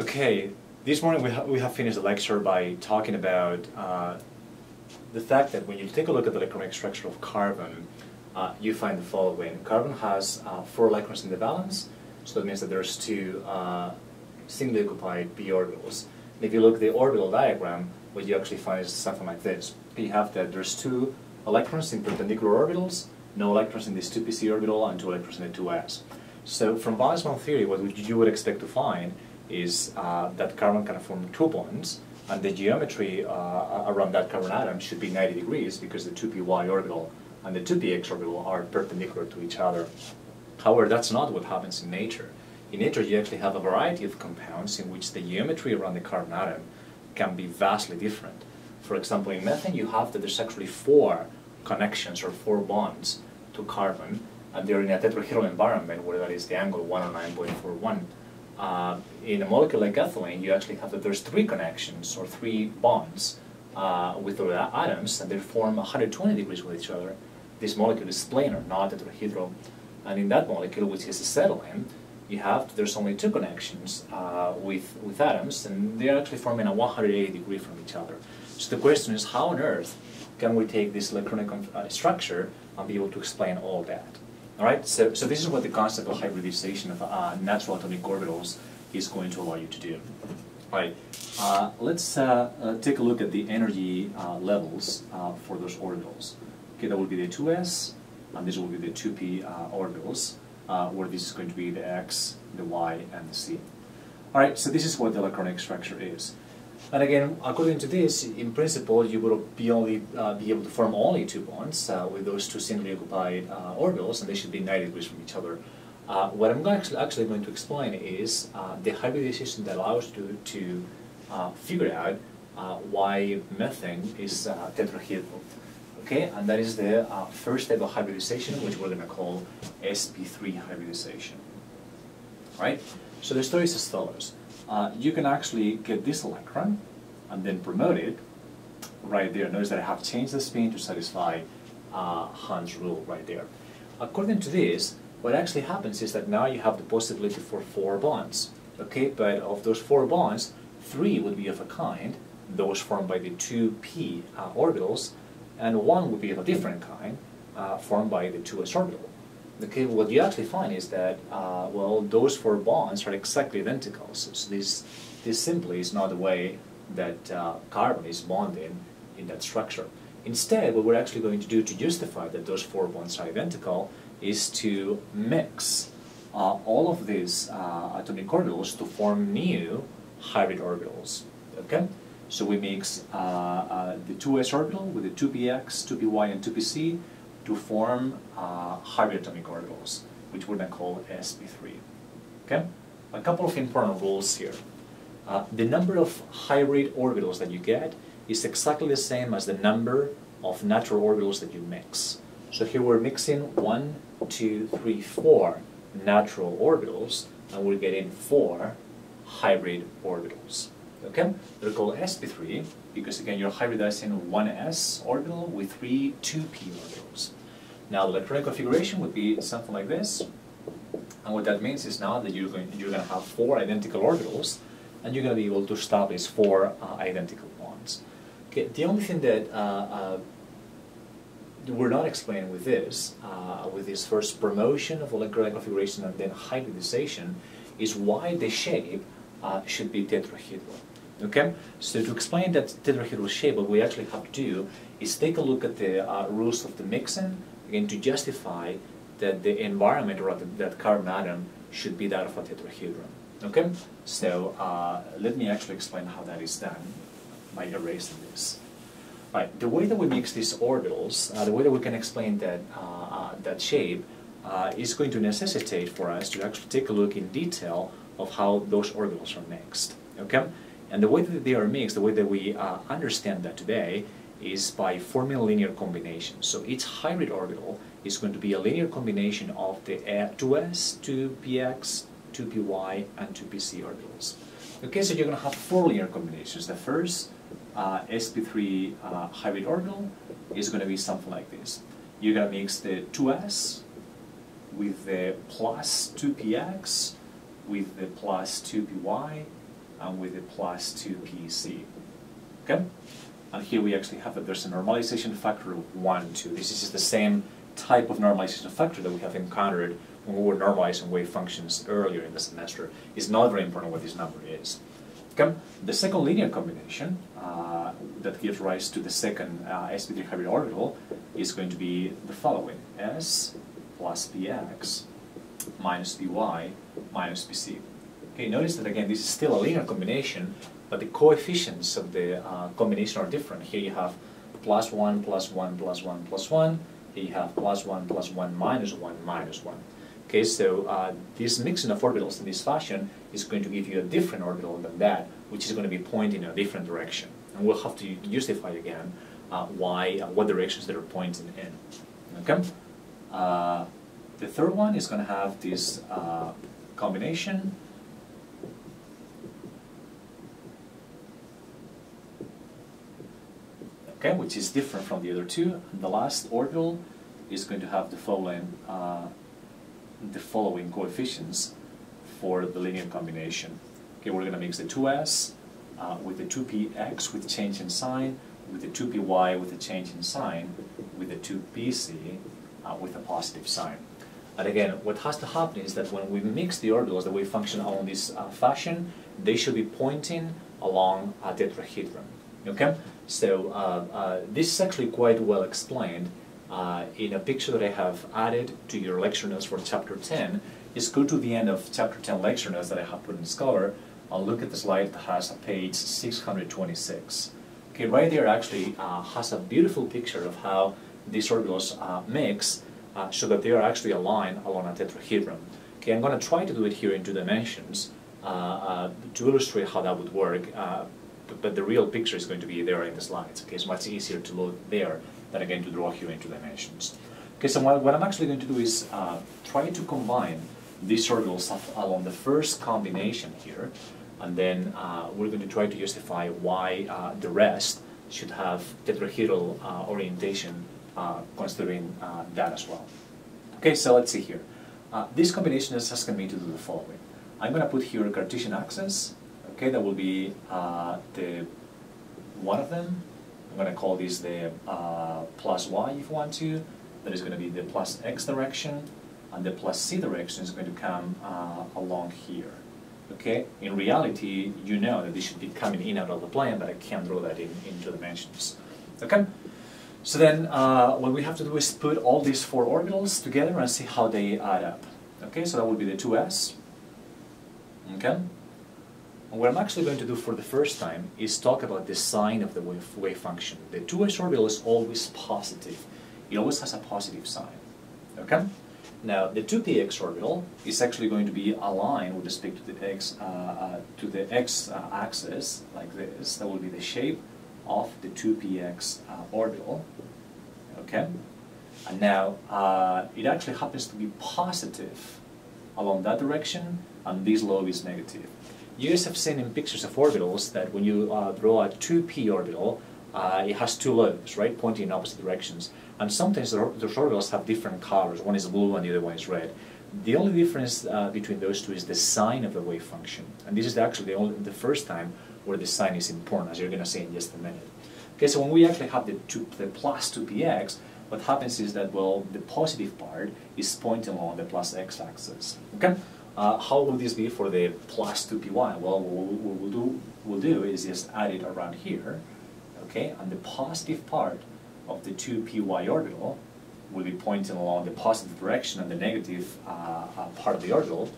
Okay, this morning we, ha we have finished the lecture by talking about uh, the fact that when you take a look at the electronic structure of carbon, uh, you find the following. Carbon has uh, four electrons in the valence, so that means that there's two uh, singly occupied p orbitals. And if you look at the orbital diagram, what you actually find is something like this. You have that there's two electrons in perpendicular orbitals, no electrons in this 2pz orbital, and two electrons in the 2s. So from bond theory, what you would expect to find is uh, that carbon can form two bonds, and the geometry uh, around that carbon atom should be 90 degrees because the 2py orbital and the 2px orbital are perpendicular to each other. However, that's not what happens in nature. In nature, you actually have a variety of compounds in which the geometry around the carbon atom can be vastly different. For example, in methane, you have that there's actually four connections or four bonds to carbon, and they're in a tetrahedral environment where that is the angle 109.41 uh, in a molecule like ethylene, you actually have that there's three connections or three bonds uh, with the atoms, and they form 120 degrees with each other. This molecule is planar, not tetrahedral. And in that molecule, which is acetylene, you have there's only two connections uh, with with atoms, and they're actually forming a 180 degree from each other. So the question is, how on earth can we take this electronic uh, structure and be able to explain all that? All right, so, so this is what the concept of hybridization of uh, natural atomic orbitals is going to allow you to do. All right, uh, let's uh, uh take a look at the energy uh, levels uh, for those orbitals. Okay, that will be the 2s, and this will be the 2p orbitals, where this is going to be the x, the y, and the z. All right, so this is what the electronic structure is. And again, according to this, in principle, you would be only uh, be able to form only two bonds uh, with those two singly occupied uh, orbitals, and they should be 90 degrees from each other. Uh, what I'm actually, actually going to explain is uh, the hybridization that allows you to, to uh, figure out why methane is tetrahedral. Okay, and that is the first step of hybridization, which we're going to call sp3 hybridization. Right? So the story is as follows uh, you can actually get this electron and then promote it right there. Notice that I have changed the spin to satisfy uh, Hund's rule right there. According to this, what actually happens is that now you have the possibility for four bonds. Okay, but of those four bonds, three would be of a kind, those formed by the two p uh, orbitals, and one would be of a different kind, uh, formed by the 2s orbital. Okay, what you actually find is that, uh, well, those four bonds are exactly identical. So, this, this simply is not the way that uh, carbon is bonded in that structure. Instead, what we're actually going to do to justify that those four bonds are identical is to mix uh, all of these uh, atomic orbitals to form new hybrid orbitals. Okay? So we mix uh, uh, the 2s orbital with the 2px, 2py, and 2pz to form uh, hybrid atomic orbitals, which we're going to call sp3. Okay? A couple of important rules here. Uh, the number of hybrid orbitals that you get is exactly the same as the number of natural orbitals that you mix. So here we're mixing one, two, three, four natural orbitals, and we're getting four hybrid orbitals. Okay? They're called sp3 because again you're hybridizing one s orbital with three 2p orbitals. Now the electronic configuration would be something like this. And what that means is now that you're going, you're going to have four identical orbitals, and you're going to be able to establish four uh, identical bonds. Okay, the only thing that uh, uh, we're not explaining with this, uh, with this first promotion of electronic configuration and then hybridization, is why the shape uh, should be tetrahedral. Okay, so to explain that tetrahedral shape, what we actually have to do is take a look at the uh, rules of the mixing, again to justify that the environment or that carbon atom should be that of a tetrahedron. Okay, so uh, let me actually explain how that is done by erasing this. Right, the way that we mix these orbitals, uh, the way that we can explain that uh, uh, that shape, uh, is going to necessitate for us to actually take a look in detail of how those orbitals are mixed. Okay. And the way that they are mixed, the way that we uh, understand that today, is by forming a linear combination. So each hybrid orbital is going to be a linear combination of the 2s, 2px, 2py, and 2pz orbitals. Okay, so you're going to have four linear combinations. The first uh, sp3 uh, hybrid orbital is going to be something like this. You're going to mix the 2s with the plus 2px, with the plus 2py, and with the plus 2pz. Okay? And here we actually have that there's a normalization factor of 1, 2. This is the same type of normalization factor that we have encountered when we were normalizing wave functions earlier in the semester. It's not very important what this number is. Okay? The second linear combination uh, that gives rise to the second uh, sp3 hybrid orbital is going to be the following. S plus px minus py minus pz. Okay, notice that again, this is still a linear combination, but the coefficients of the uh, combination are different. Here you have plus 1, plus 1, plus 1, plus 1. Here you have plus 1, plus 1, minus 1, minus 1. Okay, so uh, this mixing of orbitals in this fashion is going to give you a different orbital than that, which is going to be pointing in a different direction. And we'll have to justify again uh, why, uh, what directions they are pointing in. Okay? Uh, the third one is going to have this uh, combination okay, which is different from the other two. The last orbital is going to have the following, uh, the following coefficients for the linear combination. Okay, we're going to mix the 2s uh, with the 2px with change in sign, with the 2py with a change in sign, with the 2pz uh, with a positive sign. And again, what has to happen is that when we mix the orbitals, the wave function along this uh, fashion, they should be pointing along a tetrahedron. Okay? So uh, uh, this is actually quite well explained uh, in a picture that I have added to your lecture notes for chapter 10. Just go to the end of chapter 10 lecture notes that I have put in Scholar and look at the slide that has page 626. Okay, right there actually uh, has a beautiful picture of how these orbitals uh, mix uh, so that they are actually aligned along a tetrahedron. Okay, I'm going to try to do it here in two dimensions to illustrate how that would work but the real picture is going to be there in the slides. Okay, it's much easier to load there than again to draw here into dimensions. Okay, so what, what I'm actually going to do is uh, try to combine these circles along the first combination here, and then uh, we're going to try to justify why uh, the rest should have tetrahedral uh, orientation uh, considering uh, that as well. Okay, so let's see here. this combination is asking me to do the following. I'm going to put here a Cartesian axis, Okay, that will be uh, the one of them. I'm going to call this the uh, plus y if you want to. That is going to be the plus x direction, and the plus z direction is going to come uh, along here. Okay, in reality, you know that this should be coming in out of the plane, but I can't draw that in, in two dimensions. Okay, so then uh, what we have to do is put all these four orbitals together and see how they add up. Okay, so that would be the 2s. Okay, and what I'm actually going to do for the first time is talk about the sign of the wave, wave function. The 2s orbital is always positive. It always has a positive sign. Okay? Now, the 2px orbital is actually going to be aligned with respect to the x, uh, uh, to the x uh, axis, like this. That will be the shape of the 2px uh, orbital. Okay? And now, uh, it actually happens to be positive along that direction, and this lobe is negative. You guys have seen in pictures of orbitals that when you uh, draw a 2p orbital, uh, it has two lobes, right, pointing in opposite directions. And sometimes the orbitals have different colors. One is blue and the other one is red. The only difference uh, between those two is the sign of the wave function. And this is actually the, only, the first time where the sign is important, as you're going to see in just a minute. Okay, so when we actually have the, two, the plus 2px, what happens is that, well, the positive part is pointing along the plus x-axis. Okay? Uh, how will this be for the plus 2py? Well, what we'll, do, we'll do is just add it around here, okay? And the positive part of the 2py orbital will be pointing along the positive direction, and the negative uh, uh, part of the orbital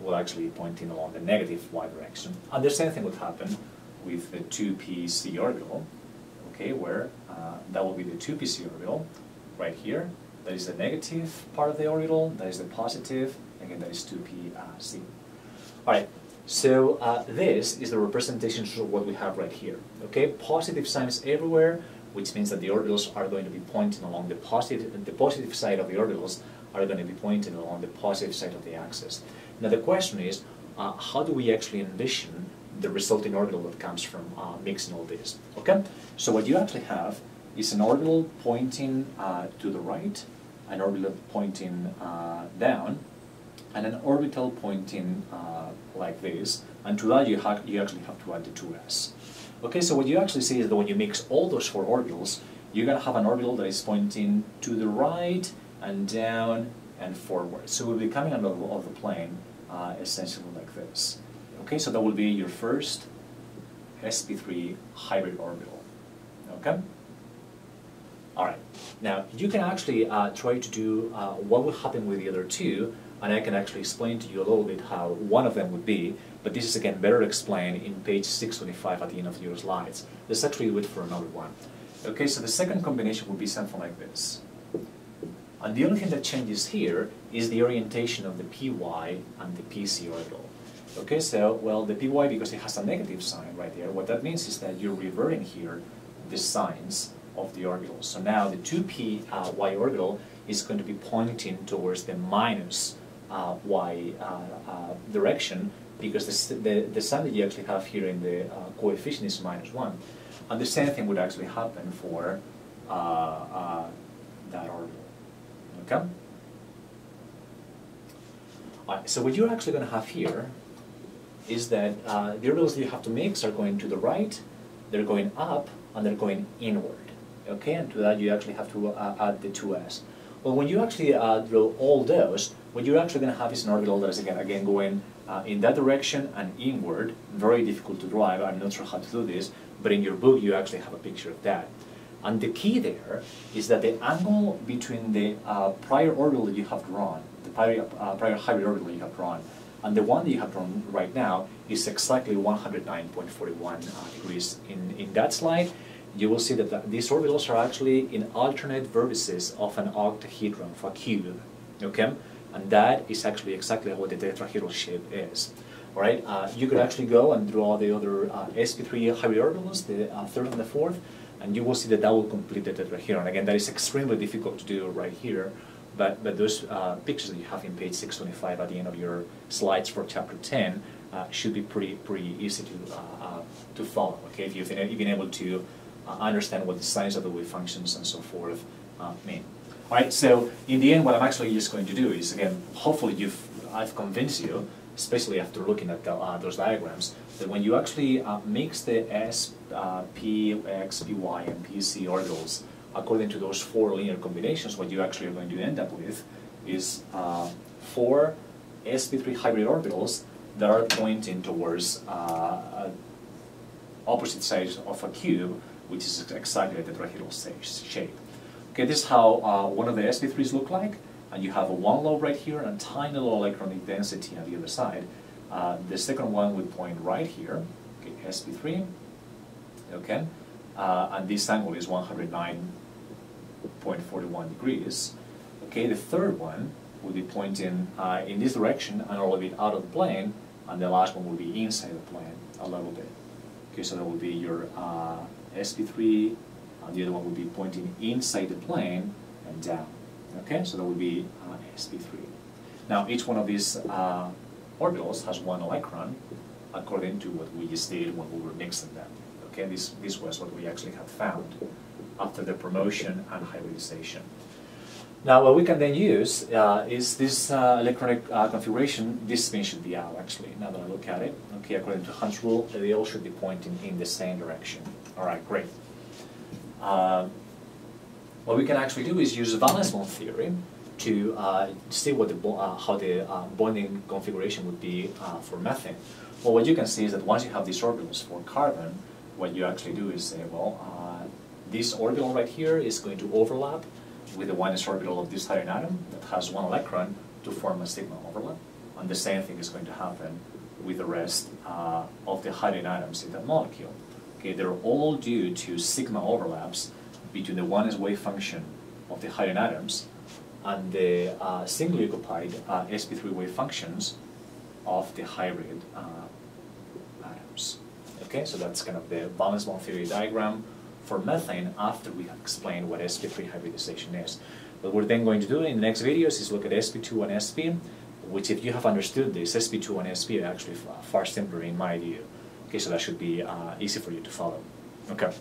will actually be pointing along the negative y direction. And the same thing would happen with the 2pz orbital, okay, where uh, that will be the 2pz orbital right here. That is the negative part of the orbital, that is the positive, Again, that is 2pz. All right, so uh, this is the representation of what we have right here. Okay, positive signs everywhere, which means that the orbitals are going to be pointing along the positive, the positive side of the orbitals are going to be pointing along the positive side of the axis. Now the question is, uh, how do we actually envision the resulting orbital that comes from uh, mixing all this? Okay, so what you actually have is an orbital pointing uh, to the right, an orbital pointing uh, down, and an orbital pointing uh, like this, and to that you, you actually have to add the 2s. Okay, so what you actually see is that when you mix all those four orbitals, you're going to have an orbital that is pointing to the right and down and forward. So we'll be coming out of, the plane uh, essentially like this. Okay, so that will be your first sp3 hybrid orbital. Okay? All right. Now, you can actually uh, try to do uh, what will happen with the other two, and I can actually explain to you a little bit how one of them would be, but this is again better explained in page 625 at the end of your slides. Let's actually wait for another one. Okay, so the second combination would be something like this. And the only thing that changes here is the orientation of the py and the pz orbital. Okay, so, well, the py, because it has a negative sign right there, what that means is that you're reverting here the signs of the orbitals. So now the 2p uh, orbital is going to be pointing towards the minus y uh, uh direction because the, the, the sign that you actually have here in the uh, coefficient is minus 1. And the same thing would actually happen for uh, that orbital. Okay? Alright, so what you're actually going to have here is that uh, the that you have to mix are going to the right, they're going up, and they're going inward. Okay, and to that you actually have to uh, add the 2s. Well, when you actually uh, drill all those, what you're actually going to have is an orbital that is again, again going uh, in that direction and inward. Very difficult to drive, I'm not sure how to do this, but in your book you actually have a picture of that. And the key there is that the angle between the uh, prior orbital that you have drawn, the prior, uh, prior hybrid orbital you have drawn, and the one that you have drawn right now is exactly 109.41 uh, degrees. In, in that slide, you will see that the, these orbitals are actually in alternate vertices of an octahedron, of a cube, okay? And that is actually exactly what the tetrahedral shape is. All right, uh, you could actually go and draw the other uh, sp3 hybrid orbitals, the uh, third and the fourth, and you will see that that will complete the tetrahedron. And again, that is extremely difficult to do right here, but, but those uh, pictures that you have in page 625 at the end of your slides for chapter 10 uh, should be pretty pretty easy to uh, to follow. Okay, if you've been, you've been able to understand what the signs of the wave functions and so forth mean. Right. So in the end, what I'm actually just going to do is again, hopefully you've I've convinced you, especially after looking at the, those diagrams, that when you actually mix the S, P, X, P, Y, and P, Z orbitals according to those four linear combinations, what you actually are going to end up with is uh, four sp3 hybrid orbitals that are pointing towards uh, opposite sides of a cube, which is exactly the tetrahedral shape. Okay, this is how uh, one of the sp3s look like, and you have a one lobe right here and a tiny little electronic density on the other side. Uh, the second one would point right here, okay, sp3, okay, uh, and this angle is 109.41 degrees. Okay, the third one would be pointing uh, in this direction and a little bit out of the plane, and the last one will be inside the plane a little bit. Okay, so that will be your uh, sp3, and the other one would be pointing inside the plane and down. Okay, so that would be uh, sp3. Now, each one of these uh, orbitals has one electron, according to what we did when we were mixing them. Okay, this, this was what we actually have found after the promotion and hybridization. Now what we can then use uh, is this uh, electronic uh, configuration, this spin should be out actually, now that I look at it. Okay, according to Hund's rule, they all should be pointing in the same direction. Alright, great. Uh, what we can actually do is use valence bond theory to uh, see what the uh, how the bonding configuration would be for methane. Well, what you can see is that once you have these orbitals for carbon, what you actually do is say, well, this orbital right here is going to overlap with the 1s orbital of this hydrogen atom that has one electron to form a sigma overlap. And the same thing is going to happen with the rest uh, of the hydrogen atoms in that molecule. Okay, they're all due to sigma overlaps between the 1s wave function of the hydrogen atoms and the uh, singly occupied uh, sp3 wave functions of the hybrid uh, atoms. Okay, so that's kind of the valence bond theory diagram for methane after we have explained what sp3 hybridization is. What we're then going to do in the next videos is look at sp2 and sp, which if you have understood this, sp2 and sp are actually far simpler in my view. Okay, so that should be uh, easy for you to follow. Okay.